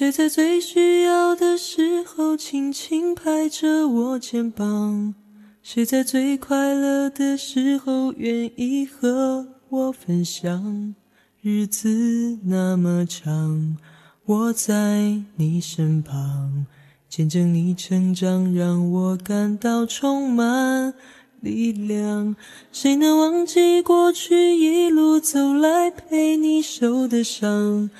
谁在最需要的时候轻轻拍着我肩膀？谁在最快乐的时候愿意和我分享？日子那么长，我在你身旁，见证你成长，让我感到充满力量。谁能忘记过去一路走来陪你受的伤？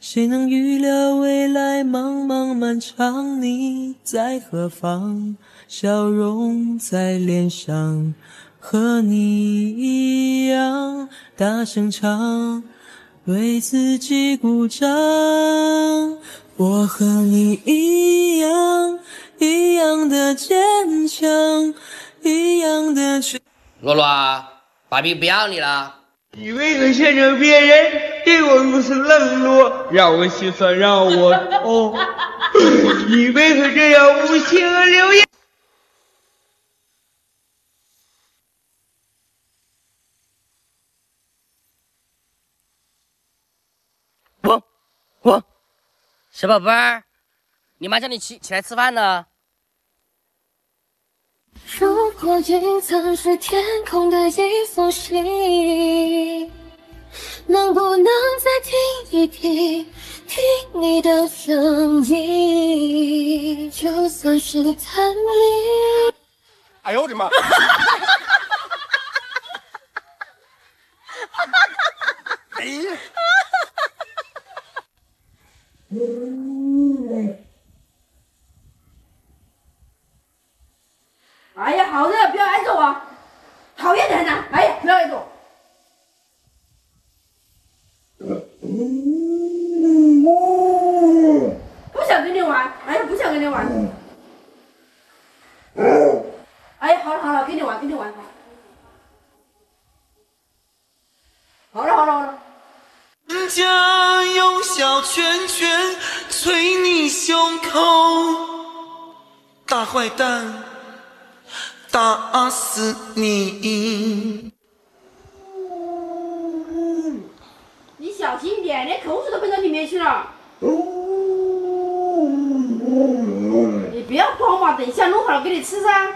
谁能预料未来茫茫漫长，你在何方？笑容在脸上，和你一样大声唱，为自己鼓掌。我和你一样，一样的坚强，一样的去。罗罗，爸比不要你了。你为何选择别人对我如此冷落，让我心酸，让我痛？你为何这样无情的流言？我我小宝贝儿，你妈叫你起起来吃饭呢。如果云层是天空的一封信，能不能再听一听，听你的声音？就算是探秘。哎呦我的妈！哎呀！哎呀，好热，不要挨着我，讨厌的很呐！哎呀，不要挨着我。不想跟你玩，哎呀，不想跟你玩。哎呀，好了好了，跟你玩，跟你玩。好了好了好了。将用小拳拳捶你胸口，大坏蛋，打死你！你小心一点，连口水都喷到里面去了。你不要慌嘛，等一下弄好了给你吃噻。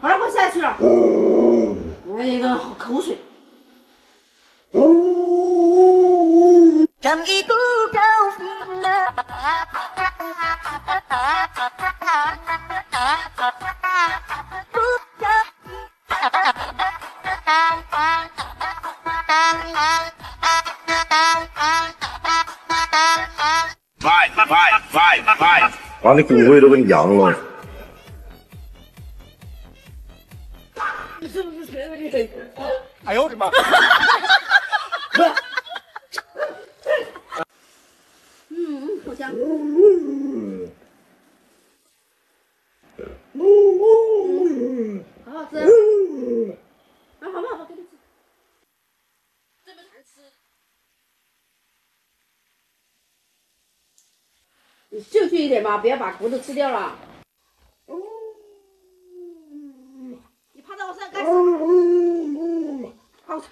好了，快下去了。哎呀，口水。快快快快！把你骨灰都给你扬了。哎呦我的妈！嗯嗯，好香。嗯，好好吃。嗯，好不好？给你吃。这么难吃。你秀气一点吧，不要把骨头吃掉了。你趴在我身上干什么？好臭！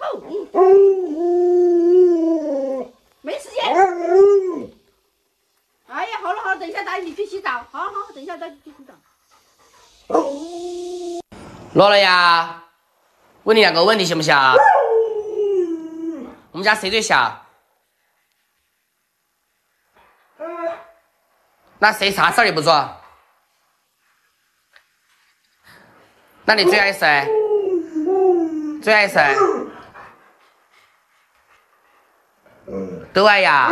没时间。等一下带你去洗澡。好好，等一下带你去洗澡。落了呀，问你两个问题行不行？我们家谁最小？那谁啥事儿也不做？那你最爱谁？最爱谁？都爱呀。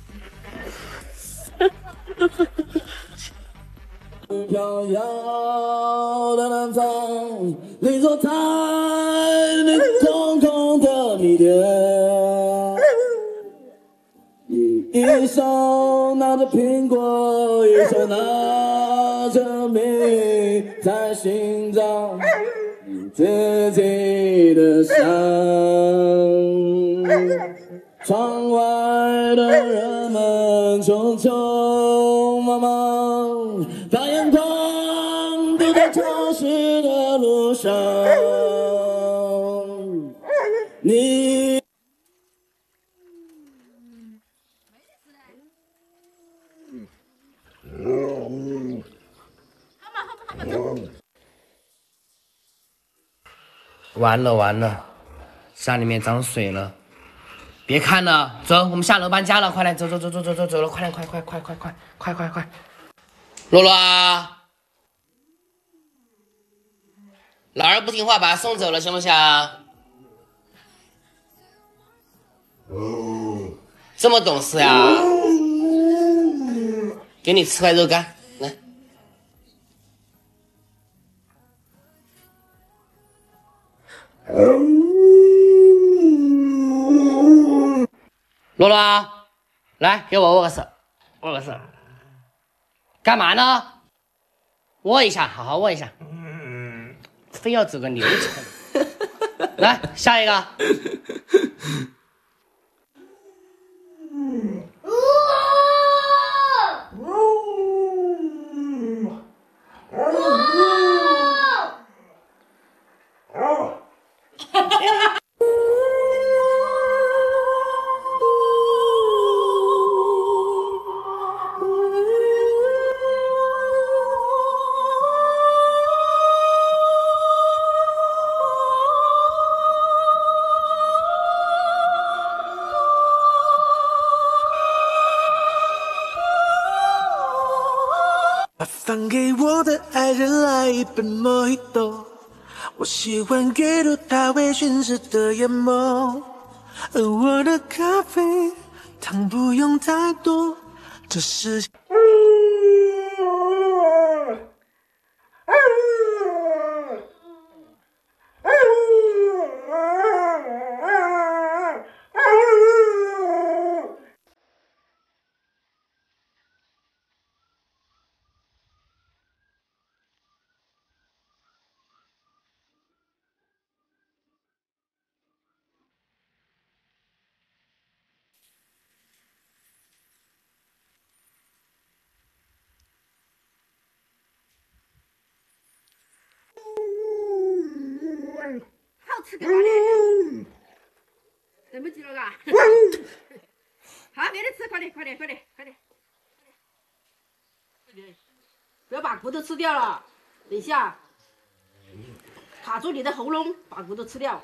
飘摇的南方，一座太你空空的米店，一手拿着苹果，一手拿证明在寻找自己的伤。窗外的人们匆匆忙忙，上。你。完了完了，山里面涨水了，别看了，走，我们下楼搬家了，快来，走走走走走走走了，快点，快快快快快快快快！洛洛啊，老二不听话，把他送走了，行不行？哦这么懂事呀？给你吃块肉干，来。洛洛，来给我握个手，握个手。干嘛呢？握一下，好好握一下。非要走个流程。来下一个。麻 烦给我的爱人来一杯莫吉托，我喜欢阅读他微醺时的眼眸，而我的咖啡糖不用太多，这世界。吃干嘛的？这么急了嘎？好，给你吃，快点，快点，快点，快点，快点，不要把骨头吃掉了。等一下，卡住你的喉咙，把骨头吃掉。